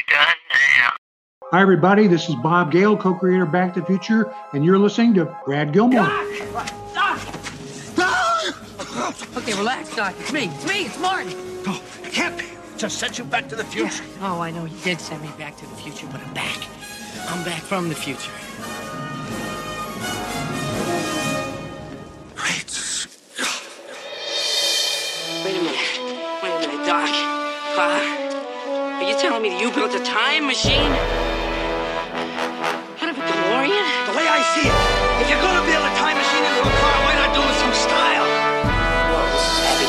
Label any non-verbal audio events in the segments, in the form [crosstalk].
you done now? Hi, everybody. This is Bob Gale, co creator of Back to the Future, and you're listening to Brad Gilmore. Doc! Doc! Okay, relax, Doc. It's me. It's me. It's Marty. Oh, it can't be. Just sent you back to the future. Yeah. Oh, I know. You did send me back to the future, but I'm back. I'm back from the future. Are you telling me that you built a time machine? Out of a DeLorean? The way I see it, if you're gonna build a time machine into a car, why not do it some style? Whoa, this is heavy.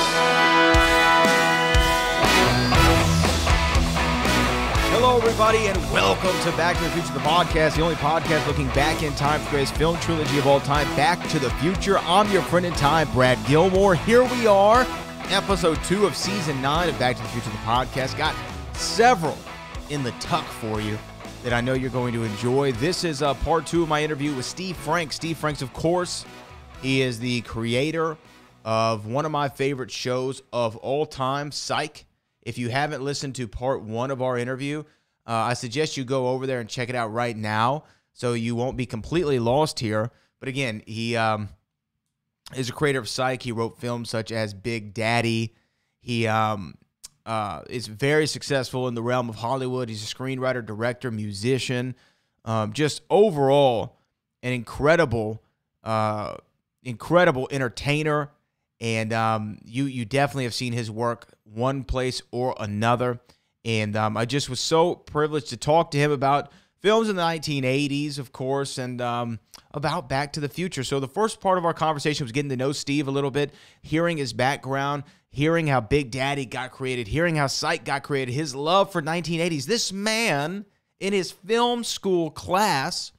Hello, everybody, and welcome to Back to the Future, the podcast, the only podcast looking back in time for the greatest film trilogy of all time, Back to the Future. I'm your friend in time, Brad Gilmore. Here we are, episode two of season nine of Back to the Future, the podcast. Got several in the tuck for you that I know you're going to enjoy. This is uh, part two of my interview with Steve Franks. Steve Franks, of course, he is the creator of one of my favorite shows of all time, Psych. If you haven't listened to part one of our interview, uh, I suggest you go over there and check it out right now so you won't be completely lost here. But again, he um, is a creator of Psych. He wrote films such as Big Daddy. He um, uh, is very successful in the realm of Hollywood. He's a screenwriter, director, musician. Um, just overall, an incredible, uh, incredible entertainer. And um, you you definitely have seen his work one place or another. And um, I just was so privileged to talk to him about films in the 1980s, of course, and um, about Back to the Future. So the first part of our conversation was getting to know Steve a little bit, hearing his background, hearing how Big Daddy got created, hearing how Psych got created, his love for 1980s. This man in his film school class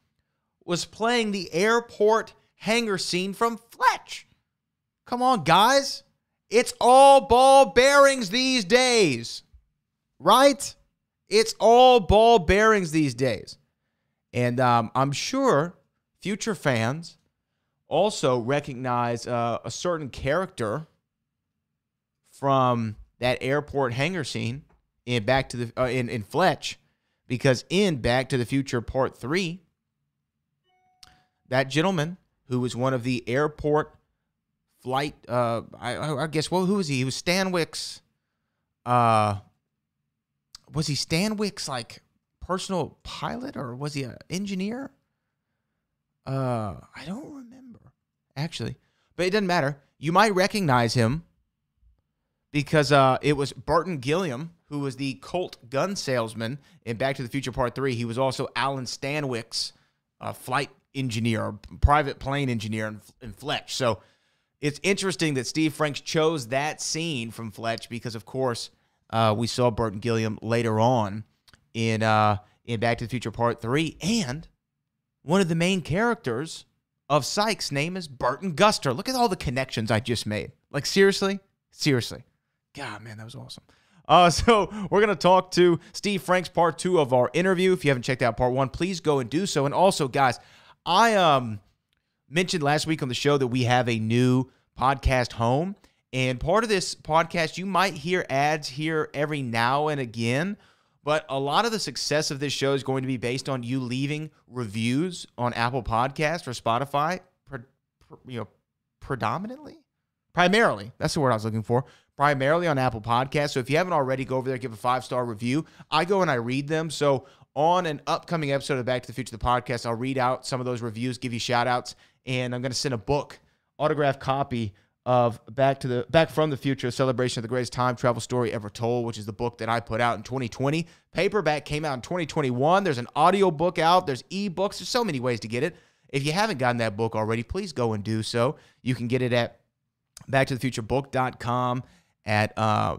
was playing the airport hangar scene from Fletch. Come on, guys. It's all ball bearings these days, right? It's all ball bearings these days. And um, I'm sure future fans also recognize uh, a certain character from that airport hangar scene in Back to the uh, in in Fletch, because in Back to the Future Part Three, that gentleman who was one of the airport flight. Uh, I, I guess well, who was he? He was Stanwyck's. Uh, was he Stanwyck's like personal pilot or was he an engineer? Uh, I don't remember actually, but it doesn't matter. You might recognize him because uh, it was Burton Gilliam who was the Colt gun salesman in Back to the Future Part Three. He was also Alan Stanwyck's uh, flight engineer, private plane engineer in, in Fletch. So it's interesting that Steve Franks chose that scene from Fletch because, of course, uh, we saw Burton Gilliam later on in uh, in Back to the Future Part Three, and one of the main characters of Psych's name is Burton Guster. Look at all the connections I just made. Like seriously, seriously, God, man, that was awesome. Uh, [laughs] so we're gonna talk to Steve Franks, part two of our interview. If you haven't checked out part one, please go and do so. And also, guys, I um mentioned last week on the show that we have a new podcast home. And part of this podcast, you might hear ads here every now and again, but a lot of the success of this show is going to be based on you leaving reviews on Apple Podcast or Spotify, you know, predominantly, primarily. That's the word I was looking for. Primarily on Apple Podcast. So if you haven't already, go over there, give a five star review. I go and I read them. So on an upcoming episode of Back to the Future, the podcast, I'll read out some of those reviews, give you shout outs, and I'm going to send a book, autographed copy of Back to the Back from the Future, a celebration of the greatest time travel story ever told, which is the book that I put out in 2020. Paperback came out in 2021. There's an audio book out. There's ebooks. There's so many ways to get it. If you haven't gotten that book already, please go and do so. You can get it at backtothefuturebook.com, at uh,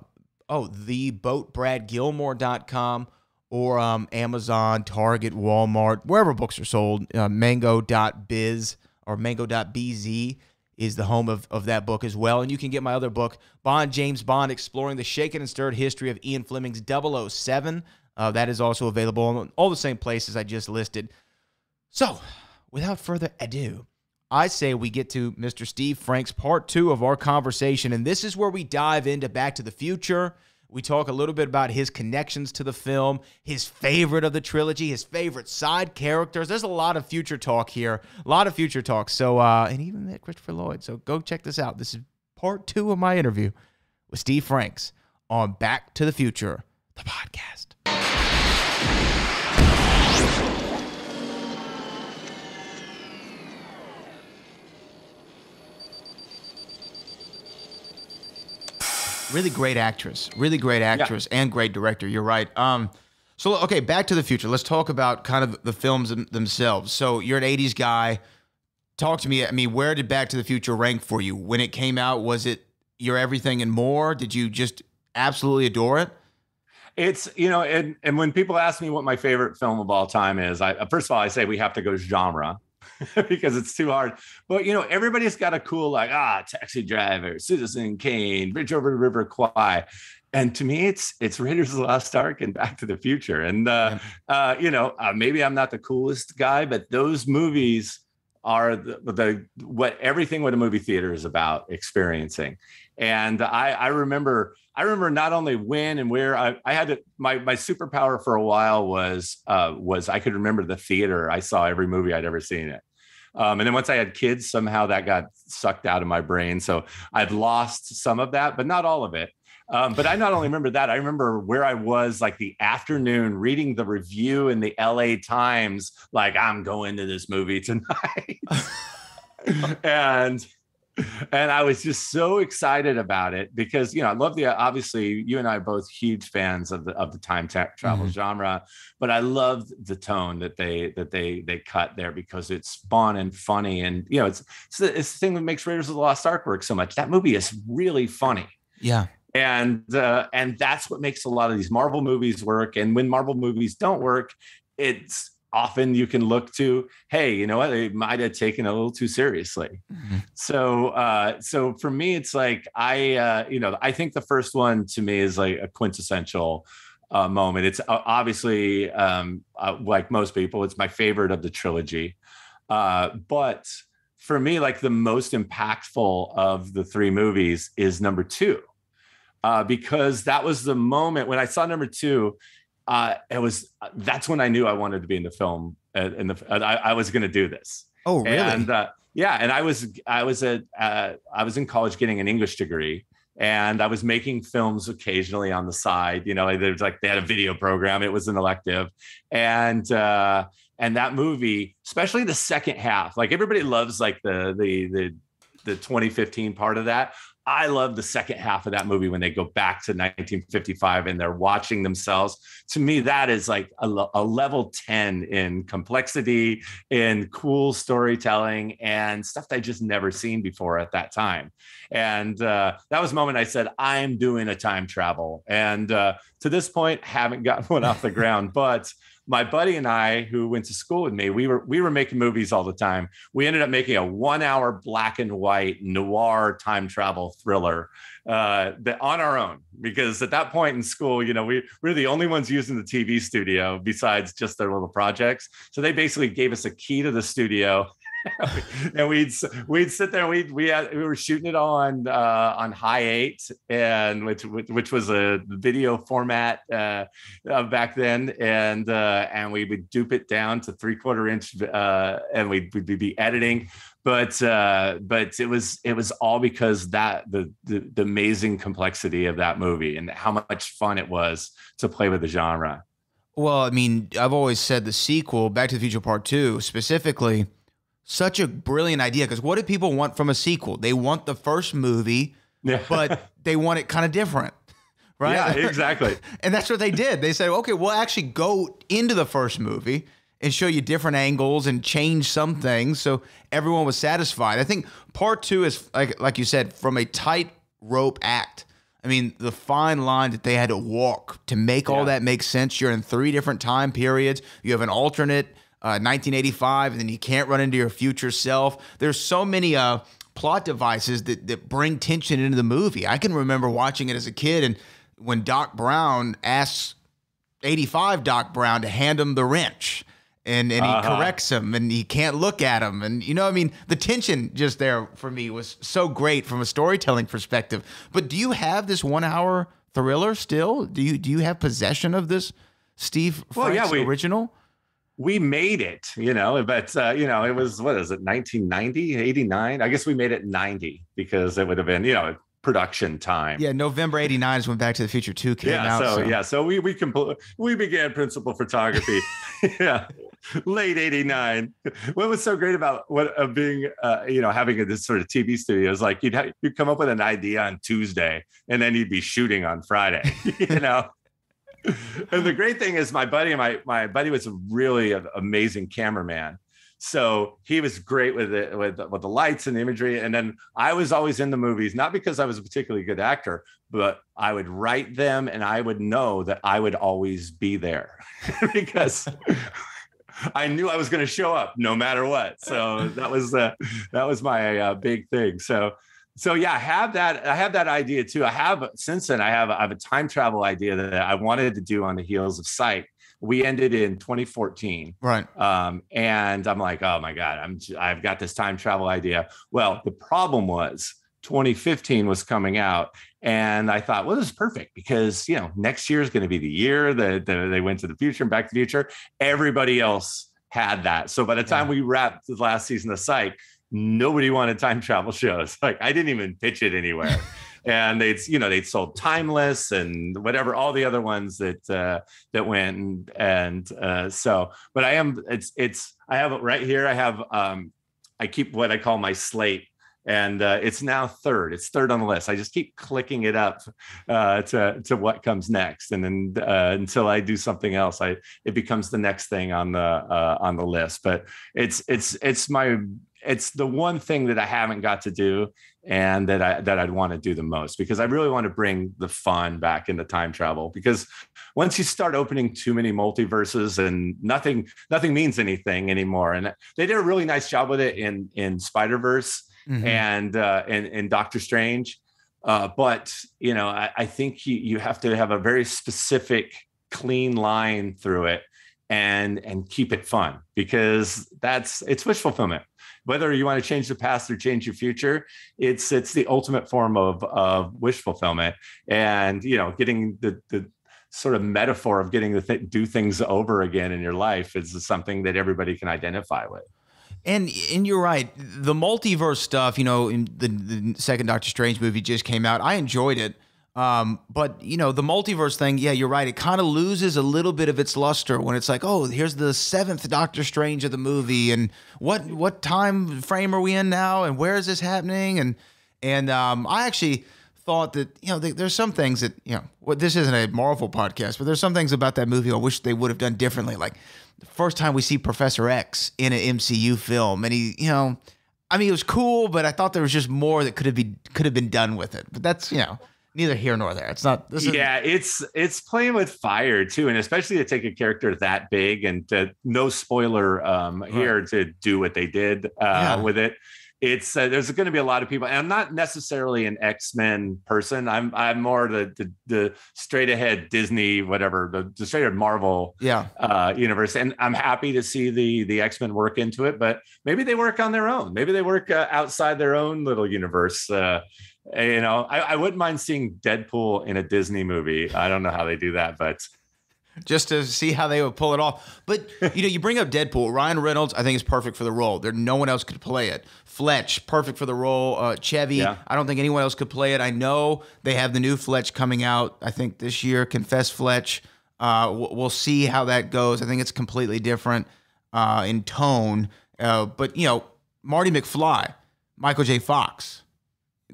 oh theboatbradgilmore.com or um, Amazon, Target, Walmart, wherever books are sold. Uh, mango.biz or mango.bz is the home of, of that book as well. And you can get my other book, Bond James Bond, exploring the shaken and stirred history of Ian Fleming's 007. Uh, that is also available in all the same places I just listed. So, without further ado, I say we get to Mr. Steve Franks, part two of our conversation. And this is where we dive into Back to the Future. We talk a little bit about his connections to the film, his favorite of the trilogy, his favorite side characters. There's a lot of future talk here, a lot of future talk. So, uh, and even Christopher Lloyd. So go check this out. This is part two of my interview with Steve Franks on Back to the Future, the podcast. Really great actress, really great actress, and great director. You're right. Um, so okay, Back to the Future. Let's talk about kind of the films themselves. So you're an '80s guy. Talk to me. I mean, where did Back to the Future rank for you when it came out? Was it your everything and more? Did you just absolutely adore it? It's you know, and and when people ask me what my favorite film of all time is, I first of all I say we have to go genre [laughs] because it's too hard. But you know, everybody's got a cool like ah, Taxi Driver, Citizen Kane, Bridge over the River Kwai. And to me, it's it's Raiders of the Lost Ark and Back to the Future. And uh, uh, you know, uh, maybe I'm not the coolest guy, but those movies are the, the what everything what a movie theater is about experiencing. And I, I remember I remember not only when and where I, I had to, my my superpower for a while was uh, was I could remember the theater I saw every movie I'd ever seen it. Um, and then once I had kids, somehow that got sucked out of my brain. So I've lost some of that, but not all of it. Um, but I not only remember that, I remember where I was like the afternoon reading the review in the LA Times, like, I'm going to this movie tonight. [laughs] and and I was just so excited about it because you know I love the obviously you and I are both huge fans of the of the time tra- travel Mhm. genre, but I loved the tone that they that they they cut there because it's fun and funny and you know it's it's the, it's the thing that makes Raiders of the Lost Ark work so much. That movie is really funny Yeah. and uh, and that's what makes a lot of these Marvel movies work. And when Marvel movies don't work, it's often you can look to, hey, you know what, they might have taken a little too seriously. So uh, so for me, it's like I uh, you know I think the first one to me is like a quintessential. Uh, moment. It's uh, obviously um, uh, like most people, it's my favorite of the trilogy. Uh, but for me, like the most impactful of the three movies is number two uh, because that was the moment when I saw number two. Uh, it was that's when I knew I wanted to be in the film. Uh, in the I, I was going to do this. Oh, really? And uh, yeah, and I was I was at uh, I was in college getting an English degree, and I was making films occasionally on the side. You know, there's like they had a video program. It was an elective, and uh, and that movie, especially the second half, like everybody loves like the the the the 2015 part of that. I love the second half of that movie when they go back to 1955 and they're watching themselves. To me, that is like a, a level 10 in complexity, in cool storytelling, and stuff that I just never seen before at that time. And uh, that was the moment I said, I'm doing a time travel. And uh, to this point, haven't gotten [laughs] one off the ground, but my buddy and I, who went to school with me, we were we were making movies all the time. We ended up making a one-hour black and white noir time travel thriller uh, that on our own because at that point in school, you know, we, we were the only ones using the TV studio besides just their little projects. So they basically gave us a key to the studio. [laughs] and we'd we'd sit there. We we had, we were shooting it on uh, on high eight, and which which was a video format uh, back then, and uh, and we would dupe it down to three quarter inch, uh, and we'd, we'd be editing. But uh, but it was it was all because that the, the the amazing complexity of that movie and how much fun it was to play with the genre. Well, I mean, I've always said the sequel, Back to the Future Part 2, specifically, such a brilliant idea because what do people want from a sequel? They want the first movie, Yeah. but [laughs] they want it kind of different. Right? Yeah, exactly. [laughs] and that's what they did. They said, okay, we'll actually go into the first movie and show you different angles and change some things so everyone was satisfied. I think part two is like like you said, from a tight rope act. I mean, the fine line that they had to walk to make all that make sense. You're in three different time periods. You have an alternate uh, 1985, and then you can't run into your future self. There's so many uh, plot devices that that bring tension into the movie. I can remember watching it as a kid, and when Doc Brown asks 85 Doc Brown to hand him the wrench. And, and he Uh-huh. corrects him and he can't look at him. And, you know, I mean, the tension just there for me was so great from a storytelling perspective. But do you have this one hour thriller still? Do you do you have possession of this Steve Well, Franks yeah, we- original? We made it, you know, but uh, you know, it was what is it, 1990, 89? I guess we made it 90 because it would have been, you know, production time. Yeah, November '89 is when Back to the Future Two came yeah out. so, yeah so we we compl- we began principal photography [laughs] yeah late 89 what was so great about what of being uh, you know having a, this sort of tv studio is like you'd, ha- you'd come up with an idea on tuesday and then you'd be shooting on friday [laughs] you know and the great thing is my buddy my my buddy was a really a- amazing cameraman. So he was great with it with, with the lights and the imagery. And then i was always in the movies not because i was a particularly good actor but i would write them and i would know that i would always be there [laughs] because [laughs] i knew i was going to show up no matter what. So that was uh, that was my uh, big thing. So so yeah, I have that. I have that idea too. I have since then. I have I have a time travel idea that I wanted to do on the heels of Psych. We ended in 2014, right. um, and I'm like, oh my god, I'm I've got this time travel idea. Well, the problem was 2015 was coming out, and I thought, well, this is perfect because you know next year is going to be the year that, that they went to the future and Back to the Future. Everybody else had that, so by the time we wrapped the last season of Psych, nobody wanted time travel shows. [laughs] Like I didn't even pitch it anywhere. [laughs] and they'd you know they'd sold timeless and whatever all the other ones that uh that went and, and uh so but i am it's it's i have it right here. I have um i keep what i call my slate and uh, it's now third. It's third on the list. I just keep clicking it up uh, to to what comes next. And then uh, until i do something else i it becomes the next thing on the uh, on the list. But it's it's it's my it's the one thing that i haven't got to do and that I that I'd want to do the most because I really want to bring the fun back into time travel because once you start opening too many multiverses and nothing nothing means anything anymore. And they did a really nice job with it in in Spider Verse Mhm. and uh, and and Doctor Strange, uh, but you know I, I think you you have to have a very specific clean line through it and and keep it fun because that's it's wish fulfillment whether you want to change the past or change your future it's it's the ultimate form of of wish fulfillment and you know getting the the sort of metaphor of getting to th- do things over again in your life is something that everybody can identify with And and you're right. The multiverse stuff, you know, in the, the second Doctor Strange movie just came out. I enjoyed it. Um, but you know, the multiverse thing, yeah, you're right. It kind of loses a little bit of its luster when it's like, oh, here's the seventh Doctor Strange of the movie, and what what time frame are we in now, and where is this happening? And and um, I actually thought that you know th- there's some things that you know well, this isn't a Marvel podcast, but there's some things about that movie I wish they would have done differently. Like the first time we see Professor X in an MCU film, and he, you know, I mean, it was cool, but I thought there was just more that could have been could have been done with it. But that's you know neither here nor there. It's not. This is, yeah it's it's playing with fire too and especially to take a character that big and to no spoiler um here to do what they did uh Yeah. with it it's uh, there's going to be a lot of people and i'm not necessarily an x-men person i'm i'm more the the, the straight ahead disney whatever the, the straight ahead marvel yeah. uh, universe, and I'm happy to see the the X Men work into it. But maybe they work on their own. Maybe they work uh, outside their own little universe. You know, I, I wouldn't mind seeing Deadpool in a Disney movie. I don't know how they do that, but just to see how they would pull it off. But you know, you bring up Deadpool. Ryan Reynolds, I think, is perfect for the role. There, no one else could play it. Fletch, perfect for the role. Uh, Chevy, Yeah. I don't think anyone else could play it. I know they have the new Fletch coming out. I think this year, Confess Fletch. Uh, we'll we'll see how that goes. I think it's completely different uh, in tone. Uh, but you know, Marty McFly, Michael J. Fox.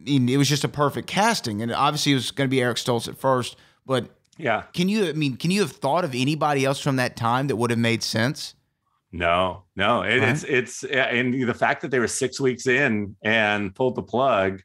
I mean, it was just a perfect casting, and obviously it was going to be Eric Stoltz at first, but yeah, can you? I mean, can you have thought of anybody else from that time that would have made sense? no, no, it, Right. it's it's and the fact that they were six weeks in and pulled the plug.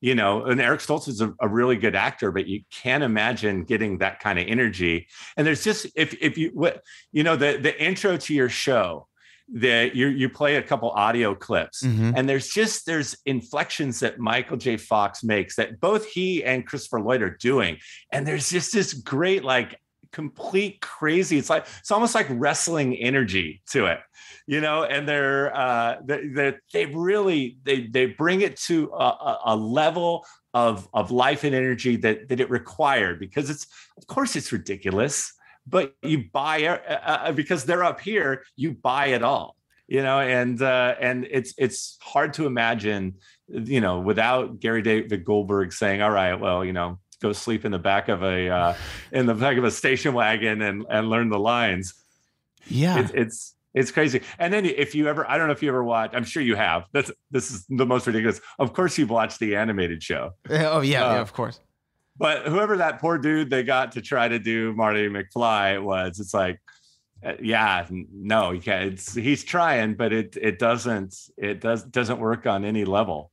You know, and Eric Stoltz is a, a really good actor, but you can't imagine getting that kind of energy. And there's just if if you what you know the the intro to your show that you you play a couple audio clips Mhm. and there's just there's inflections that Michael J. Fox makes that both he and Christopher Lloyd are doing, and there's just this great like complete crazy. It's like it's almost like wrestling energy to it, you know. And they're uh, they they really they they bring it to a, a, a level of of life and energy that that it required because it's of course it's ridiculous but you buy uh, because they're up here you buy it all you know and uh and it's it's hard to imagine you know without gary david goldberg saying all right well you know go sleep in the back of a uh in the back of a station wagon and and learn the lines Yeah. it's it's it's crazy. And then if you ever, I don't know if you ever watched, I'm sure you have. That's this is the most ridiculous. Of course, you've watched the animated show, oh yeah, uh, yeah, of course. But whoever that poor dude they got to try to do Marty McFly was, it's like, uh, yeah, no, you can't. It's he's trying, but it it doesn't it does doesn't work on any level.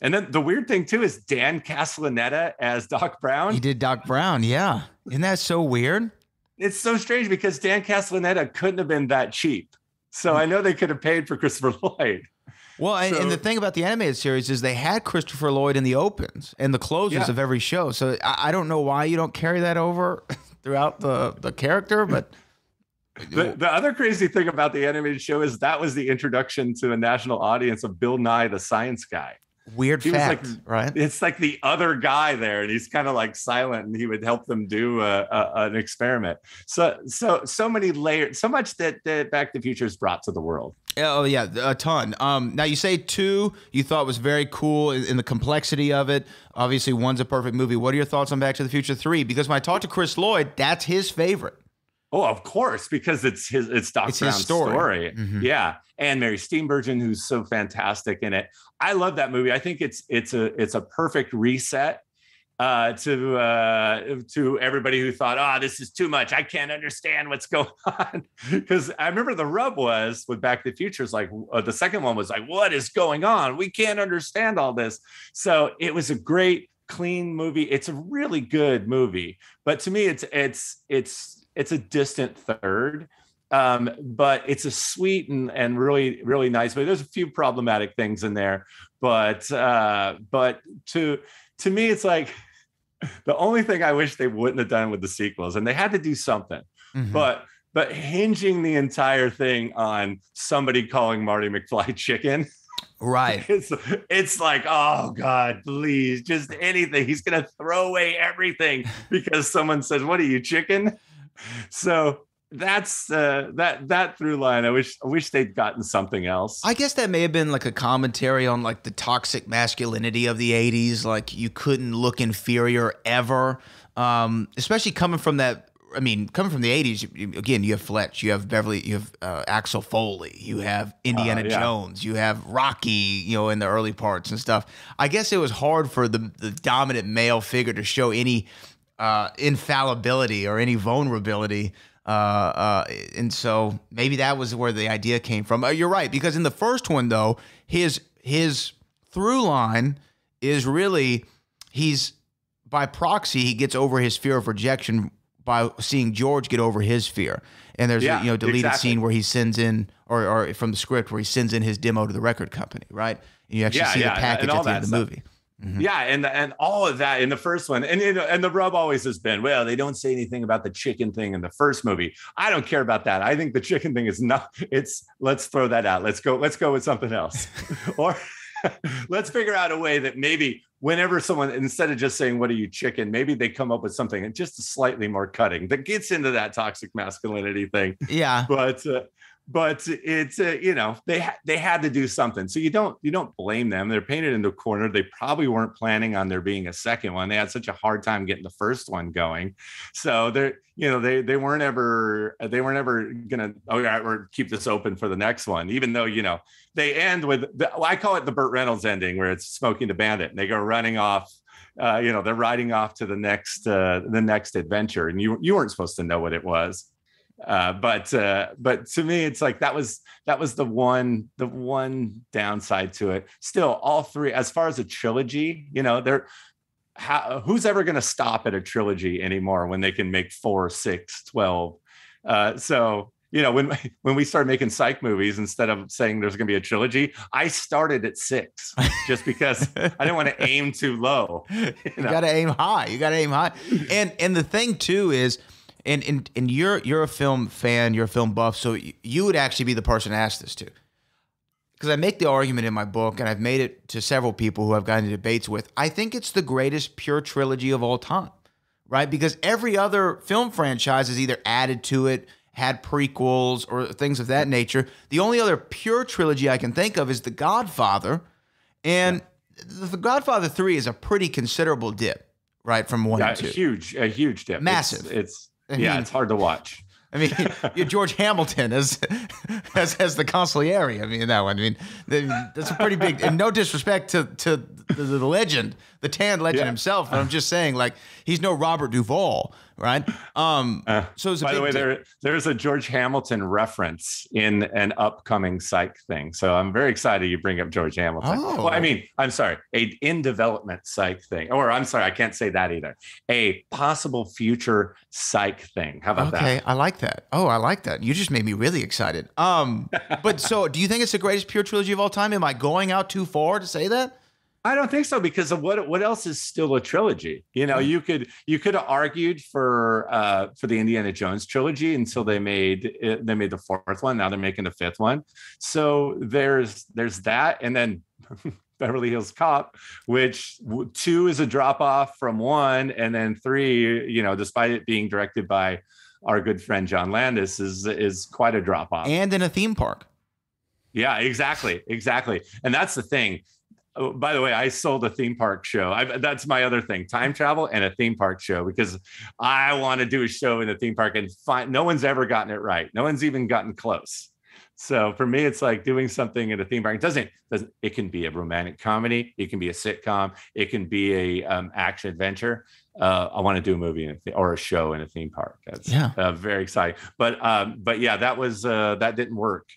And then the weird thing too is Dan Castellaneta as Doc Brown. He did Doc Brown. Yeah. Isn't that so weird? it's so strange because Dan Castellaneta couldn't have been that cheap. So I know they could have paid for Christopher [laughs] Lloyd. Well, and, and the thing about the animated series is they had Christopher Lloyd in the opens and the closes Yeah. of every show. So I, I don't know why you don't carry that over [laughs] throughout the the character, but The, the other crazy thing about the animated show is that was the introduction to a national audience of Bill Nye the Science Guy. Weird He was fact, like- right? It's like the other guy there, and he's kind of like silent, and he would help them do a, a, an experiment. So, so, so many layers, so much that, that Back to the Future has brought to the world. Oh yeah, a ton. Um, now you say two you thought was very cool in, in the complexity of it. Obviously, one's a perfect movie. What are your thoughts on Back to the Future three? Because when I talked to Chris Lloyd, that's his favorite. Oh, of course, because it's his it's Doc It's Brown's story. story. Mhm. Yeah, and Mary Steenburgen, who's so fantastic in it. I love that movie. I think it's it's a it's a perfect reset uh, to uh, to everybody who thought, "Oh, this is too much. I can't understand what's [laughs] going on." Because I remember the rub was with Back to the Future. Is like uh, the second one was like, "What is going on? We can't understand all this." So it was a great, clean movie. It's a really good movie, but to me, it's it's it's it's a distant third um, but it's a sweet and, and really really nice but there's a few problematic things in there but uh, but to to me it's like [laughs] the only thing i wish they wouldn't have done with the sequels and they had to do something Mhm. but but hinging the entire thing on somebody calling marty mcfly [laughs] chicken right. [laughs] it's it's like oh god please just anything he's gonna throw away everything because someone says what are you chicken [laughs] so that's uh that that through line i wish i wish they'd gotten something else I guess that may have been like a commentary on like the toxic masculinity of the 80s. Like you couldn't look inferior ever. Um, especially coming from that. I mean, coming from the 80s, you, you- again, you have Fletch, you have Beverly, you have uh, Axel Foley, you have Indiana Uh, yeah. Jones, you have Rocky, you know, in the early parts and stuff. I guess it was hard for the, the dominant male figure to show any uh, infallibility or any vulnerability. Uh, uh, and so maybe that was where the idea came from. Uh, you're right because in the first one though, his his through line is really he's by proxy he gets over his fear of rejection by seeing George get over his fear. And there's Yeah, a you know deleted exactly. scene where he sends in or, or from the script where he sends in his demo to the record company, right? And you actually Yeah, see yeah, the package at the end of the stuff. movie. Yeah and and all of that in the first one and you know, and the rub always has been well they don't say anything about the chicken thing in the first movie. I don't care about that. I think the chicken thing is not it's let's throw that out. Let's go let's go with something else. [laughs] Or [laughs] let's figure out a way that maybe whenever someone instead of just saying what are you chicken? maybe they come up with something and just slightly more cutting that gets into that toxic masculinity thing. Yeah. but uh, but it's uh, you know they they had to do something. So you don't you don't blame them. They're painted in the corner. They probably weren't planning on there being a second one. They had such a hard time getting the first one going. So they're you know they they weren't ever they weren't ever gonna oh yeah we're keep this open for the next one even though you know they end with the, i call it the burt reynolds ending where it's Smokey and the Bandit and they go running off uh, you know they're riding off to the next uh, the next adventure. And you you weren't supposed to know what it was uh, but uh, but to me, it's like that was that was the one the one downside to it. Still, all three, as far as a trilogy, you know, they're how, who's ever going to stop at a trilogy anymore when they can make four, six, 12? Uh, so you know, when [laughs] when we started making psych movies, instead of saying there's going to be a trilogy, I started at six just because [laughs] I didn't want to aim too low. You [laughs] know? gotta aim high. You gotta aim high. And and the thing too is, and and and you're you're a film fan, you're a film buff, so you would actually be the person to ask this to. because I make the argument in my book, and I've made it to several people who I've gotten into debates with. I think it's the greatest pure trilogy of all time, right? Because every other film franchise has either added to it, had prequels, or things of that nature. The only other pure trilogy I can think of is The Godfather, and The Godfather Three is a pretty considerable dip, right, from one Yeah, to two. huge, a huge dip. It's- Massive. It's, I yeah, mean- it's hard to watch. I mean, [laughs] George Hamilton as as as the consigliere. I mean, that one. I mean, that's a pretty big. And no disrespect to to the, the legend, the tan legend Yeah. himself. But I'm just saying, like, he's no Robert Duvall, right? Um. Uh, so By the way, deal. there there's a George Hamilton reference in an upcoming psych thing. So I'm very excited you bring up George Hamilton. Oh. Well, I mean, I'm sorry, a in development psych thing. Or I'm sorry, I can't say that either. A possible future psych thing. How about Okay, that? Okay, I like that. Oh, I like that. You just made me really excited. Um, but [laughs] so, do you think it's the greatest pure trilogy of all time? Am I going out too far to say that? I don't think so because of what what else is still a trilogy? You know, you could you could have argued for uh for the Indiana Jones trilogy until they made it, they made the fourth one. Now they're making the fifth one. So there's there's that, and then [laughs] Beverly Hills Cop, which two is a drop off from one, and then three, you know, despite it being directed by our good friend John Landis, is is quite a drop off. And in a theme park. Yeah, exactly, exactly. And that's the thing. Oh, by the way, I sold a theme park show. I, that's my other thing: time travel and a theme park show. Because I want to do a show in a theme park and find. No one's ever gotten it right. No one's even gotten close. So for me, it's like doing something in a theme park. It doesn't doesn't. It can be a romantic comedy. It can be a sitcom. It can be a um, action adventure. Uh, I want to do a movie a th- or a show in a theme park. That's Yeah. uh, very exciting. But um, but yeah, that was uh, that didn't work.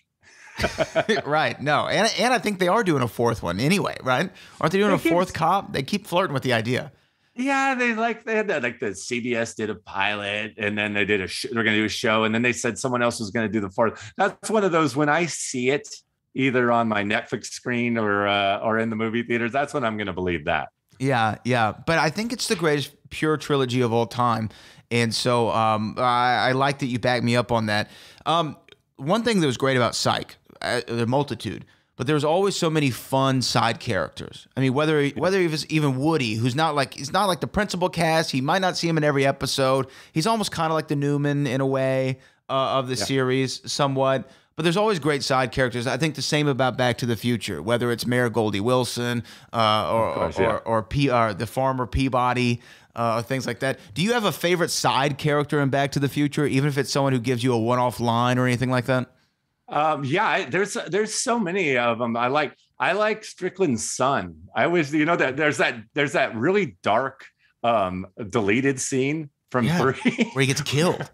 [laughs] right. No. And and I think they are doing a fourth one anyway, right? Aren't they doing They a keep- fourth cop? They keep flirting with the idea. Yeah, they like they had that like the CBS did a pilot, and then they did a sh- they're going to do a show, and then they said someone else was going to do the fourth. That's one of those when I see it either on my Netflix screen or uh, or in the movie theaters. That's when I'm going to believe that. Yeah, yeah. But I think it's the greatest pure trilogy of all time. And so um, I, I like that you back me up on that. Um, one thing that was great about Psych, uh, the multitude, but there's always so many fun side characters. I mean, whether whether it was even Woody, who's not like he's not like the principal cast. He might not see him in every episode. He's almost kind of like the Newman in a way uh, of the series, somewhat. But there's always great side characters. I think the same about Back to the Future, whether it's Mayor Goldie Wilson uh, or, course, or, yeah. or or P or the farmer Peabody, uh, things like that. Do you have a favorite side character in Back to the Future, even if it's someone who gives you a one-off line or anything like that? Um, yeah, I, there's there's so many of them. I like I like Strickland's son. I always you know that there's that there's that really dark um deleted scene from Yeah. three. Where he gets [laughs] killed.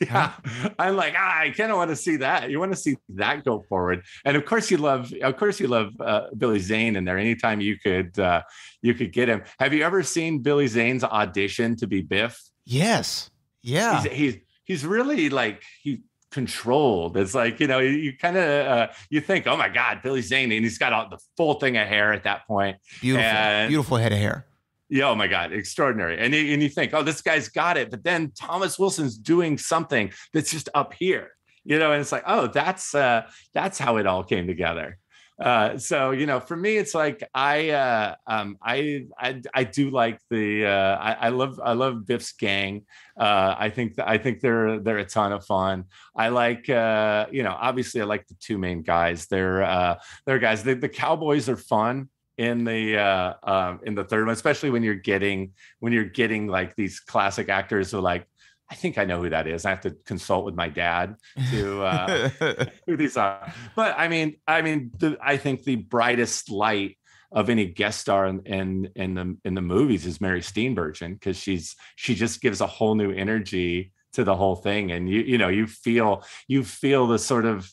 yeah i'm like ah, i kind of want to see that you want to see that go forward and of course you love of course you love uh, billy zane in there anytime you could uh, you could get him have you ever seen billy zane's audition to be biff Yes. Yeah. he's, he's he's really like he controlled it's like you know you, you kind of uh, you think oh my god billy zane and he's got all, the full thing of hair at that point Beautiful. and- Beautiful head of hair. yeah, oh my God, extraordinary. And you, and you think, oh, this guy's got it. But then Thomas Wilson's doing something that's just up here, you know, and it's like, oh, that's uh that's how it all came together. Uh, so you know, for me, it's like I uh, um, I, I I do like the uh, I, I love I love Biff's gang. Uh, I think I think they're they're a ton of fun. I like uh, you know obviously I like the two main guys. They're uh, they're guys. The, the Cowboys are fun in the uh, in the third one, especially when you're getting when you're getting like these classic actors who like. I think I know who that is. I have to consult with my dad to uh, [laughs] who these are. But I mean, I mean, the, I think the brightest light of any guest star in in, in the in the movies is Mary Steenburgen because she's she just gives a whole new energy to the whole thing, and you you know you feel you feel the sort of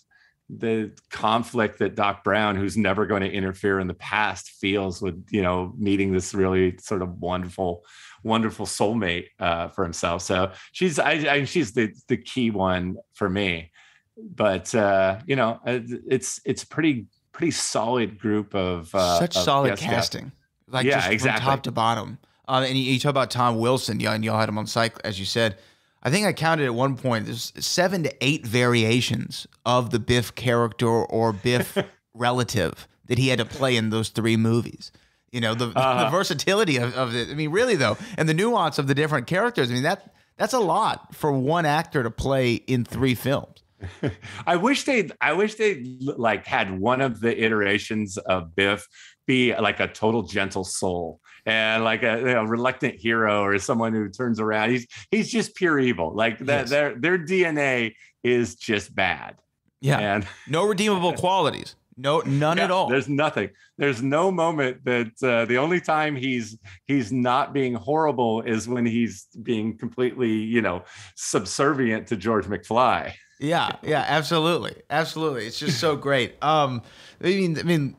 the conflict that Doc Brown, who's never going to interfere in the past, feels with you know meeting this really sort of wonderful, wonderful soulmate uh, for himself. So she's I, I she's the the key one for me. But uh, you know, uh, it's it's pretty pretty solid group of uh, Such of solid casting. Like Yeah, just from exactly. top to bottom. Uh, and you, you talk about Tom Wilson, yeah, and y'all had him on psych, as you said. I think I counted at one point. There's seven to eight variations of the Biff character or Biff [laughs] relative that he had to play in those three movies. You know, the, Uh-huh. the versatility of, of it. I mean, really though, and the nuance of the different characters. I mean, that that's a lot for one actor to play in three films. [laughs] I wish they I wish they like had one of the iterations of Biff be like a total gentle soul and like a you know, reluctant hero or someone who turns around. He's he's just pure evil. Like that Yes. their their DNA is just bad. Yeah, And no redeemable [laughs] qualities. No, none Yeah, at all. There's nothing. There's no moment that uh, the only time he's he's not being horrible is when he's being completely, you know, subservient to George McFly. Yeah, yeah, absolutely, absolutely. It's just so [laughs] great. Um, I mean, I mean,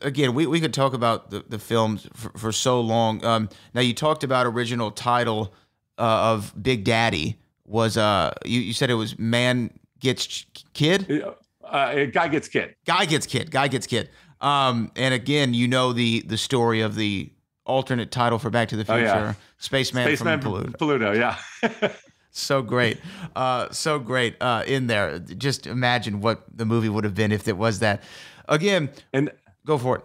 again, we, we could talk about the, the films for, for so long. Um, now you talked about original title uh, of Big Daddy was uh, you, you said it was Man Gets Kid, Uh, guy gets kid. Guy Gets Kid, Guy Gets Kid. Um, and again, you know the the story of the alternate title for Back to the Oh, Future, yeah. Spaceman, Spaceman from Pluto. Pluto, yeah. [laughs] so great uh so great uh in there just imagine what the movie would have been if it was that again and go for it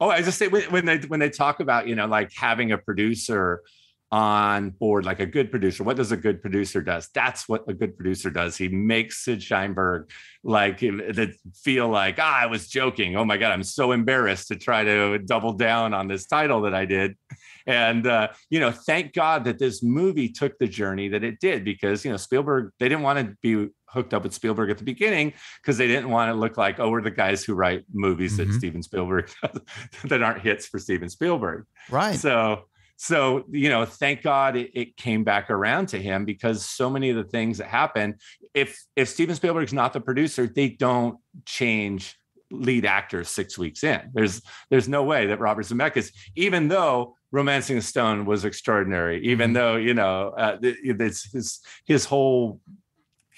Oh, I just say when they when they talk about you know like having a producer on board, like a good producer. What does a good producer does? That's what a good producer does. He makes Sid Sheinberg like that feel like ah, I was joking. Oh my god, I'm so embarrassed to try to double down on this title that I did. And uh, you know, thank God that this movie took the journey that it did because you know Spielberg they didn't want to be hooked up with Spielberg at the beginning because they didn't want to look like oh we're the guys who write movies that Mhm. Steven Spielberg [laughs] that aren't hits for Steven Spielberg. right So so you know thank God it, it came back around to him because so many of the things that happen if if Steven Spielberg's not the producer they don't change lead actors six weeks in. There's there's no way that Robert Zemeckis, even though Romancing the Stone was extraordinary, even Mhm. though you know uh, it's his his whole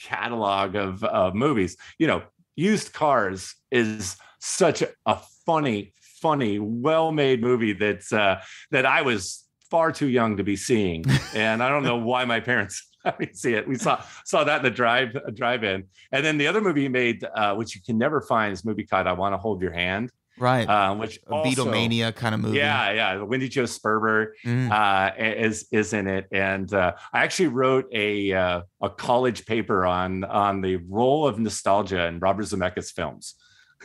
catalog of uh, movies, you know, Used Cars is such a, funny, funny, well-made movie that's uh, that I was far too young to be seeing, [laughs] and I don't know why my parents [laughs] let me see it. We saw saw that in the drive drive-in, and then the other movie he made, uh, which you can never find, is movie called "I Want to Hold Your Hand," right uh, which a also, beatlemania kind of movie Yeah, yeah. Wendy Jo Sperber Mm. uh, is is in it, and uh, I actually wrote a uh, a college paper on on the role of nostalgia in Robert Zemeckis films.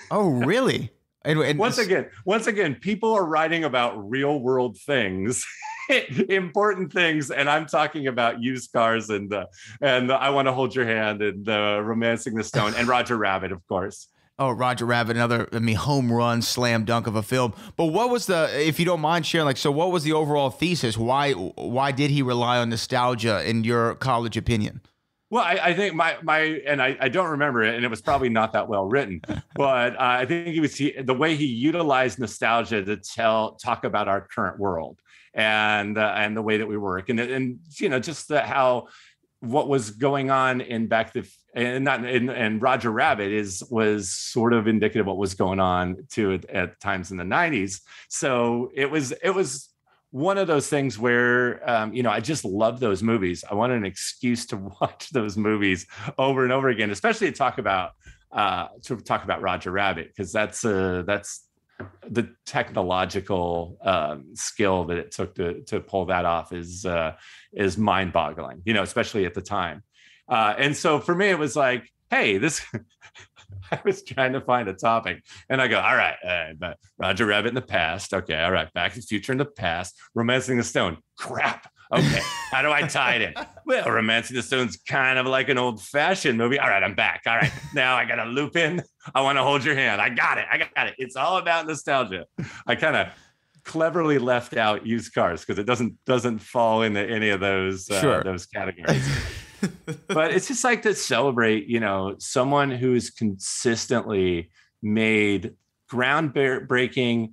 oh [laughs] really and, and Once again, once again, people are writing about real world things. [laughs] important things and i'm talking about used cars and uh, and i want to hold your hand and uh, romancing the stone and roger rabbit of course Oh, Roger Rabbit, another, I mean, home run, slam dunk of a film. But what was the, if you don't mind sharing, like, so what was the overall thesis? Why, why did he rely on nostalgia in your college opinion? Well, I, I think my my and I, I don't remember it, and it was probably not that well written. [laughs] But uh, I think he was he, the way he utilized nostalgia to tell talk about our current world and uh, and the way that we work, and and you know just the, how what was going on in back the and not in, and Roger Rabbit is was sort of indicative of what was going on too at, at times in the '90s. So it was it was one of those things where um, you know I just love those movies. I want an excuse to [laughs] watch those movies over and over again, especially to talk about uh, to talk about Roger Rabbit because that's uh, that's the technological um, skill that it took to to pull that off is uh, is mind boggling. You know, especially at the time. Uh, and so for me, it was like, hey, this. [laughs] I was trying to find a topic, and I go, all right, uh, but Roger Rabbit in the past. Okay, all right, Back to the Future in the past. Romancing the Stone. Crap. Okay, how do I tie it in? [laughs] Well, Romancing the Stone's kind of like an old-fashioned movie. All right, I'm back. All right, now I got to loop in. I want to hold your hand. I got it. I got it. It's all about nostalgia. I kind of cleverly left out used cars because it doesn't doesn't fall into any of those uh, Sure. those categories [laughs] but it's just like to celebrate, you know, someone who's consistently made groundbreaking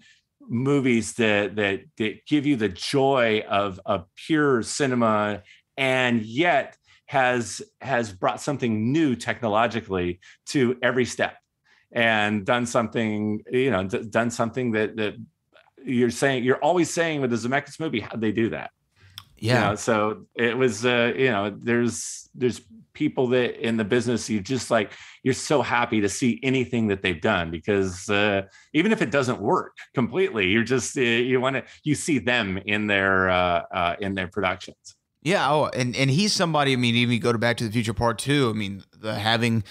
movies that that that give you the joy of of pure cinema, and yet has has brought something new technologically to every step, and done something, you know, d- done something that that you're saying you're always saying with the Zemeckis movie, how they do that? You Yeah. know, so it was, uh, you know, there's there's people that in the business you just like you're so happy to see anything that they've done because uh, even if it doesn't work completely, you're just uh, you want to you see them in their uh, uh, in their productions. Yeah. Oh, and and he's somebody. I mean, even you go to Back to the Future Part Two. I mean, the having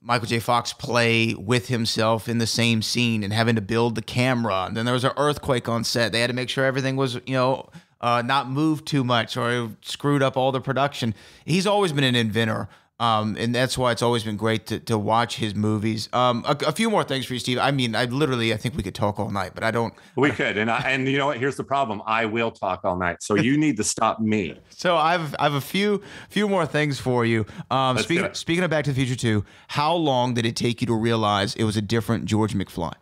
Michael J. Fox play with himself in the same scene and having to build the camera. And then there was an earthquake on set. They had to make sure everything was, you know, uh, not moved too much or screwed up all the production. He's always been an inventor. Um, and that's why it's always been great to, to watch his movies. Um, a, a few more things for you, Steve. I mean, I literally, I think we could talk all night, but I don't. We could, and I, and you know what? Here's the problem: I will talk all night, so you need to stop me. [laughs] So I've I've a few few more things for you. Um, speaking speaking of Back to the Future Two, how long did it take you to realize it was a different George McFly?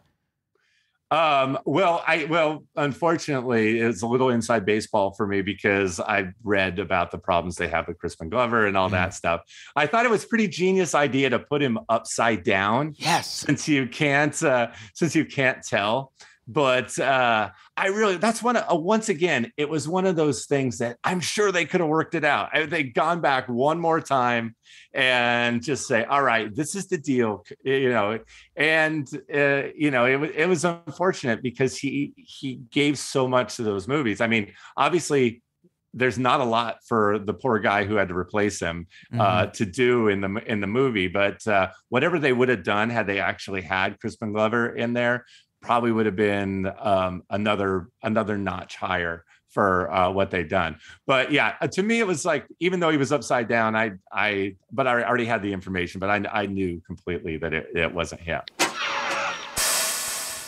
Um, well, I well, unfortunately, it's a little inside baseball for me because I read about the problems they have with Crispin Glover and all that stuff. I thought it was a pretty genius idea to put him upside down Yes. since you can't uh, since you can't tell. But uh, I really that's one of, uh, once again it was one of those things that I'm sure they could have worked it out. I- They'd gone back one more time and just say, "All right, this is the deal," you know. And uh, you know, it was it was unfortunate because he he gave so much to those movies. I mean, obviously. There's not a lot for the poor guy who had to replace him Mm-hmm. uh, to do in the in the movie. But uh, whatever they would have done had they actually had Crispin Glover in there, probably would have been um, another another notch higher for uh, what they've done. But yeah, uh, to me it was like even though he was upside down, I I but I already had the information, but I I knew completely that it, it wasn't him.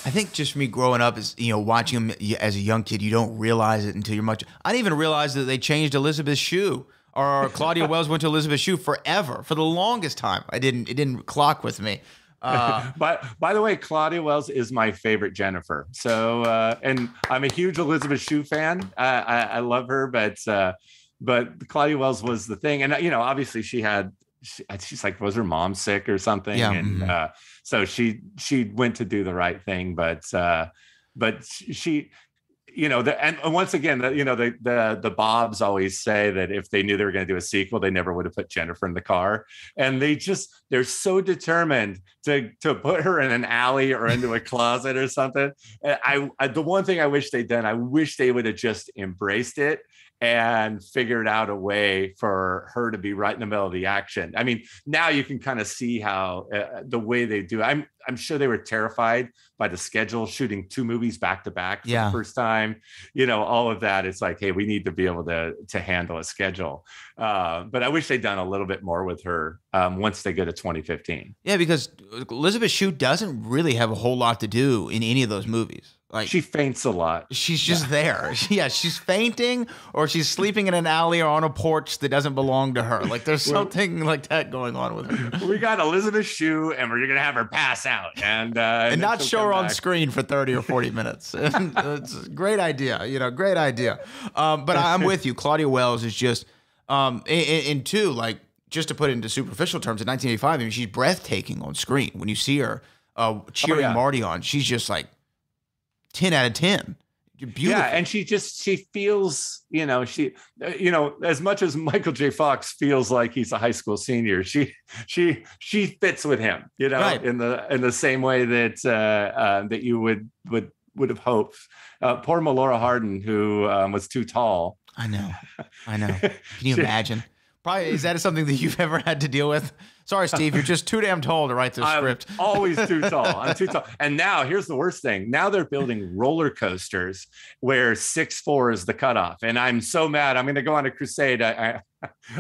I think just me growing up is you know watching him as a young kid, you don't realize it until you're much. I didn't even realize that they changed Elizabeth Shue or Claudia [laughs] Wells went to Elizabeth Shue forever for the longest time. I didn't. It didn't clock with me. Uh, [laughs] But by the way, Claudia Wells is my favorite Jennifer. So, uh, and I'm a huge Elizabeth Shue fan. Uh, I, I love her, but uh, but Claudia Wells was the thing, and uh, you know, obviously she had. She, she's like, was her mom sick or something? Yeah, and mhm. uh, so she she went to do the right thing, but uh, but she, you know, the, and once again, the, you know, the the the Bobs always say that if they knew they were going to do a sequel, they never would have put Jennifer in the car, and they just they're so determined to to put her in an alley or into a closet or something. I, I the one thing I wish they'd done, I wish they would have just embraced it and figured out a way for her to be right in the middle of the action. I mean, now you can kind of see how uh, the way they do. I'm I'm sure they were terrified by the schedule, shooting two movies back to back for Yeah. the first time. You know, all of that. It's like, hey, we need to be able to to handle a schedule. Uh, but I wish they'd done a little bit more with her um, once they go to 2015. yeah, because Elizabeth Shue doesn't really have a whole lot to do in any of those movies. Like She faints a lot. She's just there. [laughs] Yeah, she's fainting or she's sleeping in an alley or on a porch that doesn't belong to her. Like there's something like that going on with her. we got Elizabeth Shue, and we're gonna have her pass out and uh, And then not show come her on screen for 30 or 40 minutes. [laughs] It's a great idea, you know, great idea. Um, but I'm with you. Claudia Wells is just, um, and, and two, like, just to put it into superficial terms, in 1985, I mean, she's breathtaking on screen. When you see her uh, cheering yeah. Marty on, she's just like 10 out of 10. Beautiful. Yeah, and she just she feels, you know, she, you know, as much as Michael J. Fox feels like he's a high school senior, she she she fits with him, you know, Right. in the in the same way that uh, uh, that you would would would have hoped. Uh, poor Melora Hardin, who um, was too tall. I know. I know. [laughs] Can you imagine? Probably is that something that you've ever had to deal with? Sorry, Steve, you're just too damn tall to write this I'm script. [laughs] always too tall. I'm too tall. [laughs] And now here's the worst thing. Now they're building roller coasters where six four is the cutoff. And I'm so mad. I'm going to go on a crusade. I, I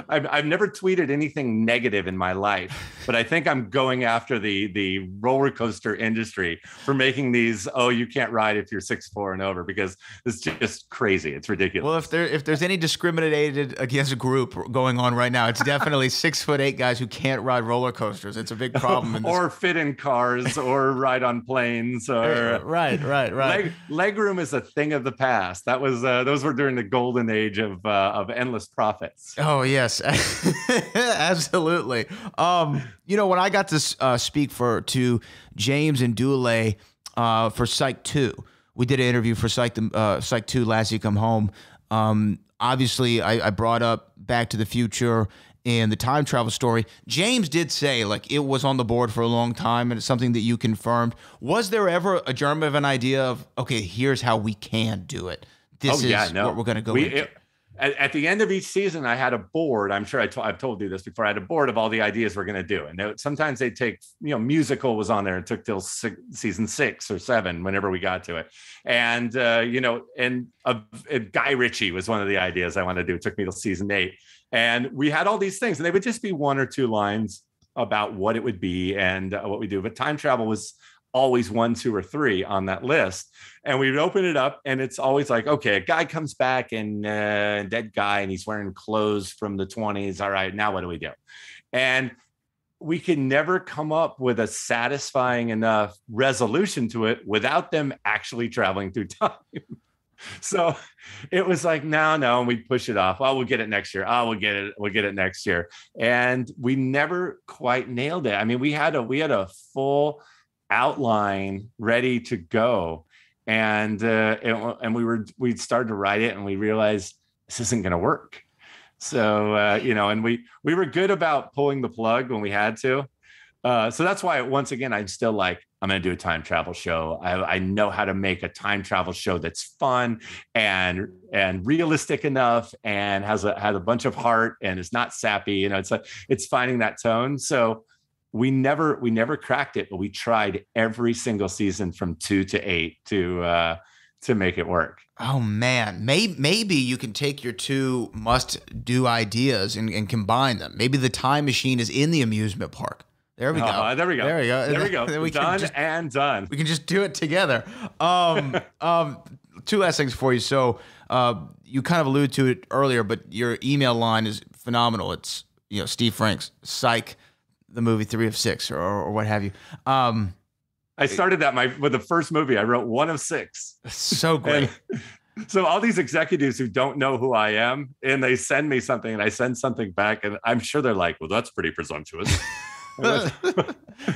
I've, I've never tweeted anything negative in my life, but I think I'm going after the the roller coaster industry for making these. Oh, you can't ride if you're six four and over because it's just crazy. It's ridiculous. Well, if there if there's any discriminated against group going on right now, it's definitely [laughs] six foot eight guys who can't ride roller coasters. It's a big problem. In this. or fit in cars or ride on planes [laughs] or right, right, right. Leg, legroom is a thing of the past. That was uh, those were during the golden age of uh, of endless profits. Oh yes, [laughs] absolutely. Um, you know, when I got to uh, speak for to James and Dulé uh, for Psych Two, we did an interview for Psych uh, Psych Two. Lassie Come Home. Um, obviously, I, I brought up Back to the Future and the time travel story. James did say like it was on the board for a long time, and it's something that you confirmed. Was there ever a germ of an idea of okay, here's how we can do it? This oh is yeah, no. what we're going to go We- into. it- at, at the end of each season, I had a board. I'm sure I've told you this before. I had a board of all the ideas we're going to do, and they- sometimes they take you know musical was on there. It took till six, season six or seven, whenever we got to it, and uh, you know, and uh, Guy Ritchie was one of the ideas I wanted to do. It took me till season eight, and we had all these things, and they would just be one or two lines about what it would be and uh, what we do. But time travel was always one, two, or three on that list. And we would open it up, and it's always like, okay, a guy comes back and uh, dead guy, and he's wearing clothes from the 20s. All right, now what do we do? And we can never come up with a satisfying enough resolution to it without them actually traveling through [laughs] time. so it was like, no, no, and we push it off. Oh, we'll get it next year. Oh, we'll get it. We'll get it next year. And we never quite nailed it. I mean, we had a we had a full outline ready to go, and uh, and, and we were we started to write it, and we realized this isn't going to work. So uh, you know, and we we were good about pulling the plug when we had to. Uh, so that's why once again I'm still like I'm going to do a time travel show. I, I know how to make a time travel show that's fun and and realistic enough and has a has a bunch of heart and is not sappy. You know, it's a, it's finding that tone. So we never we never cracked it, but we tried every single season from two to eight to uh, to make it work. Oh man, maybe maybe you can take your two must do ideas and, and combine them. Maybe the time machine is in the amusement park. There we go. Uh, there we go. There we go. There we go. [laughs] We done just- and done. we can just do it together. Um, [laughs] um, two last things for you. So uh, you kind of alluded to it earlier, but your email line is phenomenal. It's you know Steve Franks, Psych, the movie Three of Six, or, or what have you. Um, I started that my with the first movie. I wrote one of six. so great. And [laughs] so all these executives who don't know who I am, and they send me something, and I send something back, and I'm sure they're like, "Well, that's pretty presumptuous." [laughs] [laughs]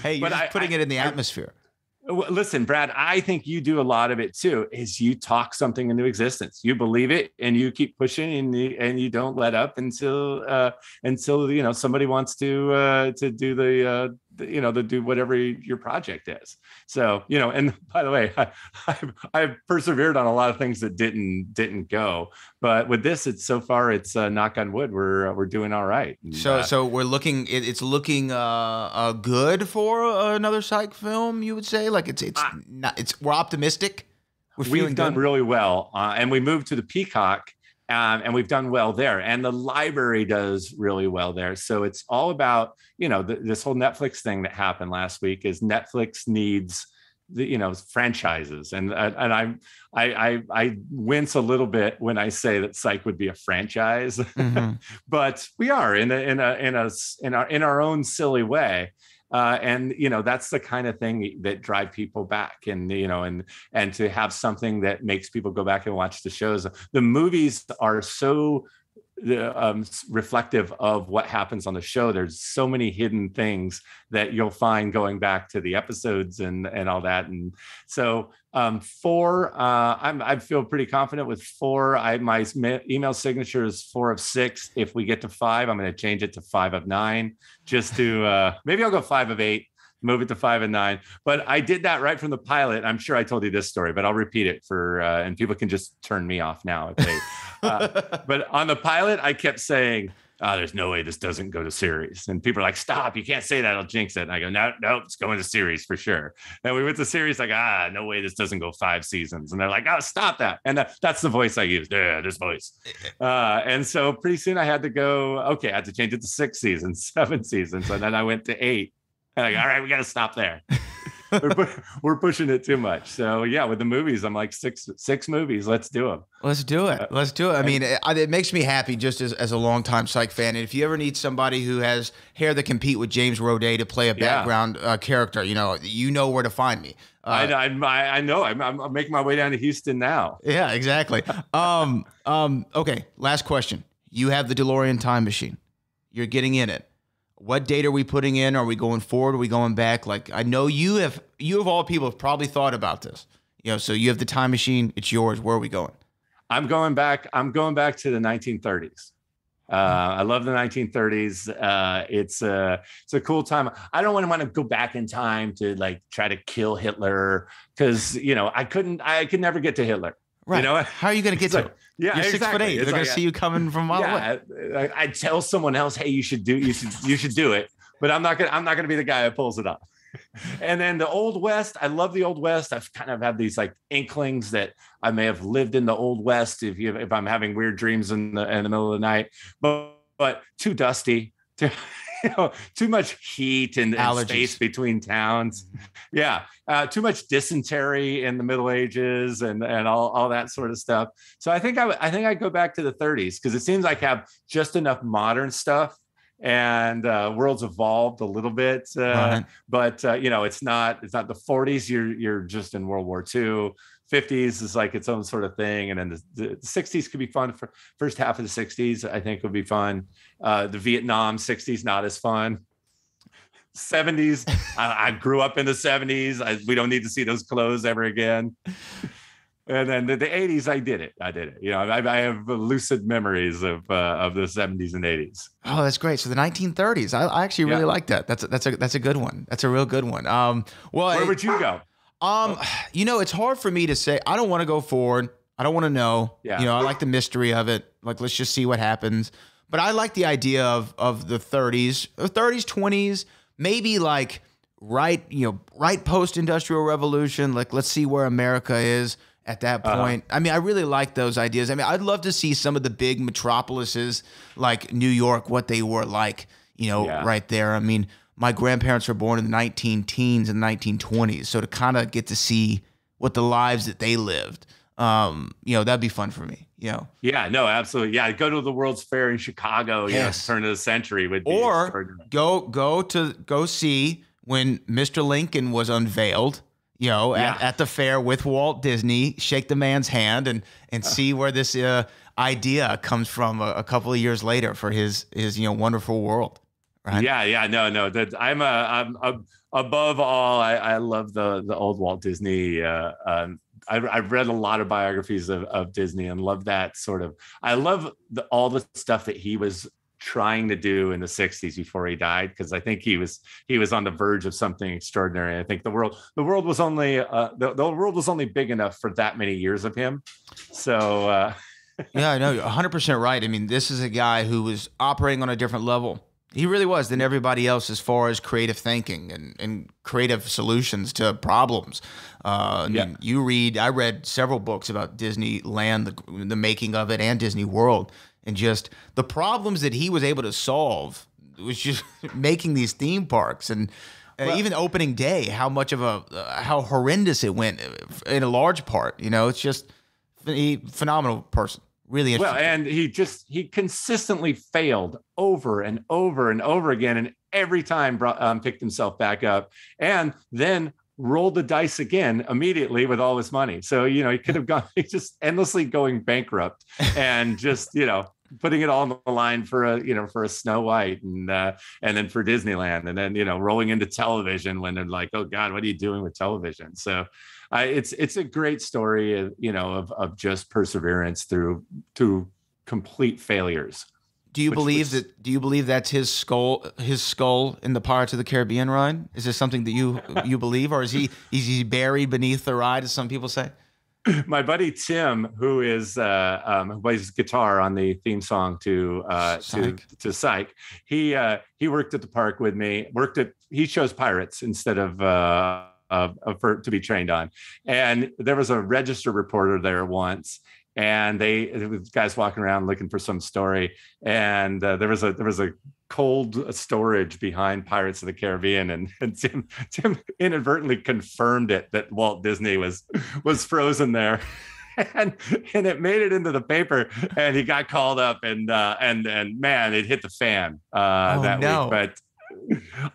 hey, you're I- putting I- it in the I- atmosphere. Well, Listen, Brad, I think you do a lot of it too. Is you talk something into existence. You believe it, and you keep pushing, and you, and you don't let up until uh, until you know somebody wants to uh, to do the, uh, you know to do whatever your project is. So you know, and [laughs] by the way, I, I've, I've persevered on a lot of things that didn't didn't go, but with this, it's so far it's uh, knock on wood, we're we're doing all right. And, So, uh, so we're looking. It, it's looking uh, uh, good for another psych film. You would say, like it's it's not. It's we're optimistic. We're we've done good. really well uh, and we moved to the peacock um, and we've done well there and the library does really well there. So it's all about you know th- this whole netflix thing that happened last week is netflix needs the you know franchises. And uh, and I, I i i wince a little bit when i say that psych would be a franchise. Mhm. [laughs] but we are in a in a in a in our in our own silly way uh, and you know that's the kind of thing that drive people back and you know and and to have something that makes people go back and watch the shows. The movies are so um, reflective of what happens on the show. There's so many hidden things that you'll find going back to the episodes and and all that. And so um, four uh, I'm, i feel pretty confident with four. I my email signature is four of six. If we get to five i'm going to change it to five of nine just to uh, maybe i'll go five of eight move it to five and nine but i did that right from the pilot i'm sure i told you this story but i'll repeat it for uh, and people can just turn me off now if they uh, [laughs] but on the pilot i kept saying oh, there's no way this doesn't go to series. And people are like, stop, you can't say that, I'll jinx it. And I go, no, no, it's going to series for sure. And we went to series, like, ah, no way this doesn't go five seasons. And they're like, oh, stop that. And that, that's the voice I use. Yeah, this voice. Uh, and so pretty soon I had to go, okay, I had to change it to six seasons, [laughs] seven seasons. And then I went to eight. And go, all right, we got to stop there. [laughs] we're, we're pushing it too much. So yeah, with the movies, I'm like six six movies. Let's do them. Let's do Uh, it. Let's do it. I mean, it, it makes me happy just as, as a longtime psych fan. And if you ever need somebody who has hair that compete with James Roday to play a Yeah. background uh, character, you know, you know where to find me. Uh, I, I I know. I'm, I'm I'm making my way down to Houston now. Yeah, exactly. [laughs] um, um, okay, last question. You have the DeLorean time machine. You're getting in it. What date are we putting in? Are we going forward? Are we going back? Like I know you have you of all people have probably thought about this. You know, so you have the time machine, it's yours. Where are we going? I'm going back. I'm going back to the 1930s. Uh, I love the 1930s. Uh, it's a it's a cool time. I don't want to go back in time to like try to kill Hitler because you know I couldn't. I could never get to Hitler. Right. You know, how are you going to get It's to like- it? Yeah, You're six foot exactly. eight. They're It's going to like, see you coming from a away. yeah, I, I tell someone else, hey, you should do you should you should do it, but I'm not gonna I'm not gonna be the guy that pulls it off. And then the old west, I love the old west. I've kind of had these like inklings that I may have lived in the old west if you if I'm having weird dreams in the in the middle of the night, but but too dusty, too [laughs] [laughs] you know, too much heat and, and Allergies. space between towns. Yeah, uh, too much dysentery in the Middle Ages and and all, all that sort of stuff. So I think I would- I think I go back to the 30s because it seems like I have just enough modern stuff and uh, world's evolved a little bit, uh, Right. but uh, you know it's not it's not the 40s. You're you're just in World War II. 50s is like its own sort of thing, and then the, the 60s could be fun for first half of the 60s. I think would be fun. Uh, the Vietnam 60s not as fun. 70s. [laughs] I, I grew up in the 70s. I, we don't need to see those clothes ever again. And then the, the 80s, I did it. I did it. You know, I, I have lucid memories of uh, of the 70s and 80s. Oh, that's great. So the 1930s. I, I actually really Yeah. like that. That's a, that's a that's a good one. That's a real good one. Um, well, Where would you go? Um, you know, it's hard for me to say. I don't want to go forward. I don't want to know. Yeah. You know, I like the mystery of it. Like, let's just see what happens. But I like the idea of of the 30s, or 30s, 20s, maybe like right, you know, right post industrial revolution. Like, let's see where America is at that Uh-huh. point. I mean, I really like those ideas. I mean, I'd love to see some of the big metropolises like New York, what they were like. You know, Yeah. right there. I mean, my grandparents were born in the 19 teens and 1920s, so to kind of get to see what the lives that they lived, um, you know, that'd be fun for me. You know, Yeah, no, absolutely. Yeah, go to the World's Fair in Chicago. Yes. Yeah, turn of the century would be or go go to go see when Mr. Lincoln was unveiled. You know, at, at the fair with Walt Disney, shake the man's hand and and see where this uh, idea comes from a, a couple of years later for his his you know wonderful world. Right? Yeah, yeah, no, no. That I'm a, I'm a, above all. I, I love the the old Walt Disney. Uh, um, I, I've read a lot of biographies of, of Disney and love that sort of. I love the, all the stuff that he was trying to do in the 60s before he died because I think he was he was on the verge of something extraordinary. I think the world the world was only uh, the, the world was only big enough for that many years of him. So uh, [laughs] yeah, no, you're 100% right. I mean, this is a guy who was operating on a different level. He really was than everybody else as far as creative thinking and, and creative solutions to problems. Uh, I mean, Yeah. you read, I read several books about Disneyland, the, the making of it, and Disney World, and just the problems that he was able to solve was just [laughs] making these theme parks and. uh, even opening day, how much of a uh, how horrendous it went uh, in a large part. You know, it's just he phenomenal person. Really well, and he just he consistently failed over and over and over again, and every time brought, um, picked himself back up, and then rolled the dice again immediately with all his money. So you know he could have gone [laughs] just endlessly going bankrupt and [laughs] just you know putting it all on the line for a you know for a Snow White and uh, and then for Disneyland and then you know rolling into television when they're like oh God what are you doing with television so I it's it's a great story of, you know of of just perseverance through to complete failures do you which believe was- that? Do you believe that's his skull? His skull in the Pirates of the Caribbean ride? Is this something that you you believe, or is he is he buried beneath the ride, as some people say? [clears throat] my buddy Tim, who is uh, um, who plays guitar on the theme song to uh, to Psych. to Psych, he uh, he worked at the park with me. Worked at he chose pirates instead of. Uh, of, of for, to be trained on, and there was a register reporter there once, and they was guys walking around looking for some story, and uh, there was a there was a cold storage behind Pirates of the Caribbean, and, [laughs] and Tim Tim inadvertently confirmed it that Walt Disney was was frozen there. [laughs] And, and it made it into the paper, and he got called up, and uh, and and man, it hit the fan uh, Oh, that no. week. But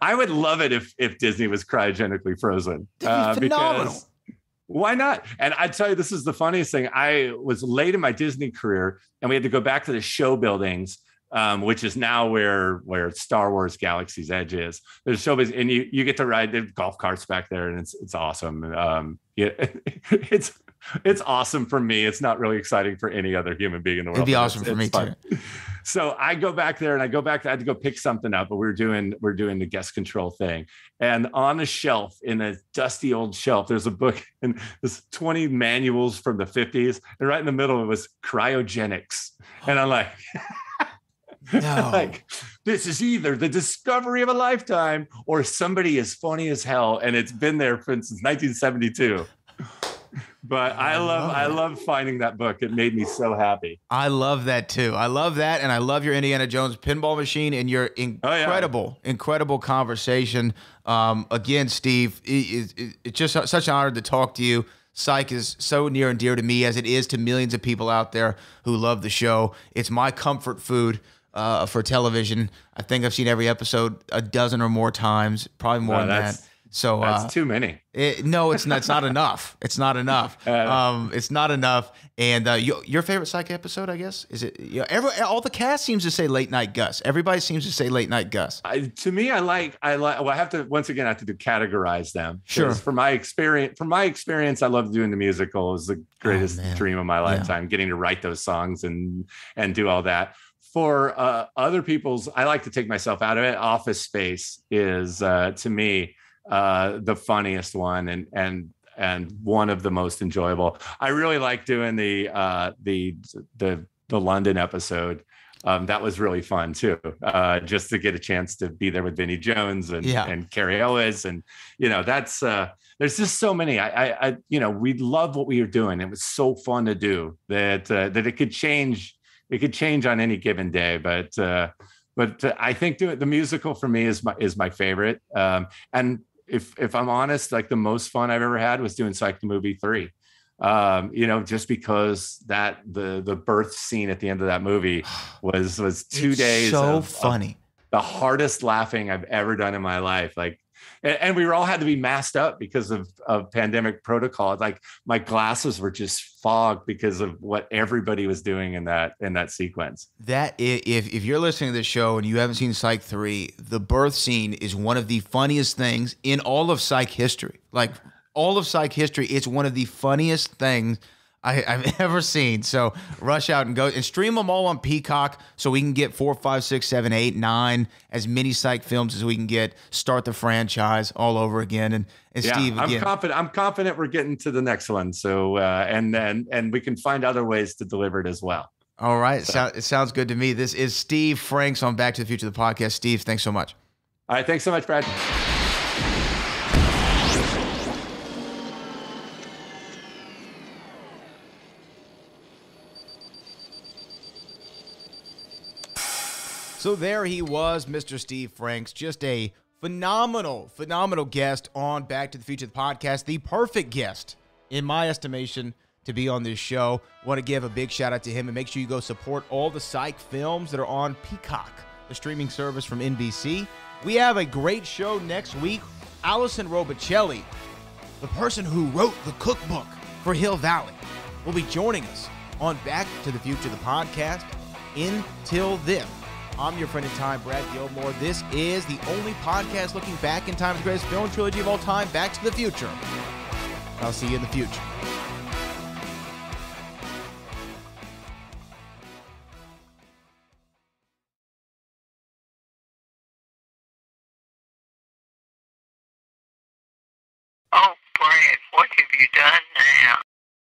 I would love it if if Disney was cryogenically frozen. That'd phenomenal. because why not? And I tell you, this is the funniest thing. I was late in my Disney career, and we had to go back to the show buildings um, which is now where where Star Wars Galaxy's Edge is. There's so many, and you you get to ride the golf carts back there, and it's it's awesome. Um, yeah, [laughs] it's it's awesome for me. It's not really exciting for any other human being in the world. It'd be awesome it's- for me fun. too. So I go back there and I go back. I had to go pick something up, but we we're doing we're doing the guest control thing. And on a shelf, in a dusty old shelf, there's a book [laughs] and there's 20 manuals from the 50s, and right in the middle it was cryogenics. And I'm like, [laughs] No. like this is either the discovery of a lifetime or somebody is funny as hell, and it's been there since 1972. But I, love I love finding that book. It made me so happy. I love that too. I love that, and I love your Indiana Jones pinball machine and your Oh, yeah. incredible, incredible conversation. Um, again, Steve, it, it, it's just such an honor to talk to you. Psych is so near and dear to me as it is to millions of people out there who love the show. It's my comfort food uh, for television. I think I've seen every episode a dozen or more times, probably more No, than that's- that. So That's uh, too many. it, no, it's not. It's not enough. It's not enough. [laughs] Uh, Um, it's not enough. And uh, your, your favorite psych episode, I guess, is it? You know, every, all the cast seems to say last night Gus. Everybody seems to say last night Gus. I, to me, I like I like. Well, I have to once again I have to do categorize them. Sure. For my experience, from my experience, I love doing the musical. It was the greatest Oh, dream of my lifetime, getting to write those songs and and do all that. For uh, other people's, I like to take myself out of it. Office Space is uh, to me uh, the funniest one and and and one of the most enjoyable. I really like doing the uh, the the the London episode. Um, that was really fun too, uh, just to get a chance to be there with Vinnie Jones and Yeah. and Cary Elwes, and you know that's uh, there's just so many. I, I, I you know we love what we were doing. It was so fun to do that uh, that it could change. It could change on any given day, but uh, but I think do it, the musical for me is my is my favorite. Um, and if if I'm honest, like the most fun I've ever had was doing Psych the Movie Three. Um, you know, just because that the the birth scene at the end of that movie [sighs] was was two It's days So of- of funny. the hardest laughing I've ever done in my life. Like, and, we were all had to be masked up because of of pandemic protocol. Like my glasses were just fogged because of what everybody was doing in that in that sequence. That if if you're listening to this show and you haven't seen Psych three, the birth scene is one of the funniest things in all of Psych history. Like all of Psych history, it's one of the funniest things. I, I've [laughs] ever seen. So rush out and go and stream them all on Peacock so we can get four, five, six, seven, eight, nine, as many psych films as we can get. Start the franchise all over again. And, and Yeah, Steve, I'm confident. I'm confident we're getting to the next one. So uh, and and and we can find other ways to deliver it as well. all right. So, it sounds good to me. This is Steve Franks on Back to the Future, the podcast. Steve, thanks so much. All right, thanks so much, Brad. So there he was, Mr. Steve Franks, just a phenomenal, phenomenal guest on Back to the Future the podcast, the perfect guest, in my estimation, to be on this show. Want to give a big shout out to him and make sure you go support all the psych films that are on Peacock, the streaming service from NBC. We have a great show next week. Allison Robicelli, the person who wrote the cookbook for Hill Valley, will be joining us on Back to the Future, the podcast. Until then, I'm your friend in time, Brad Gilmore. This is the only podcast looking back in time's greatest film trilogy of all time, Back to the Future. I'll see you in the future.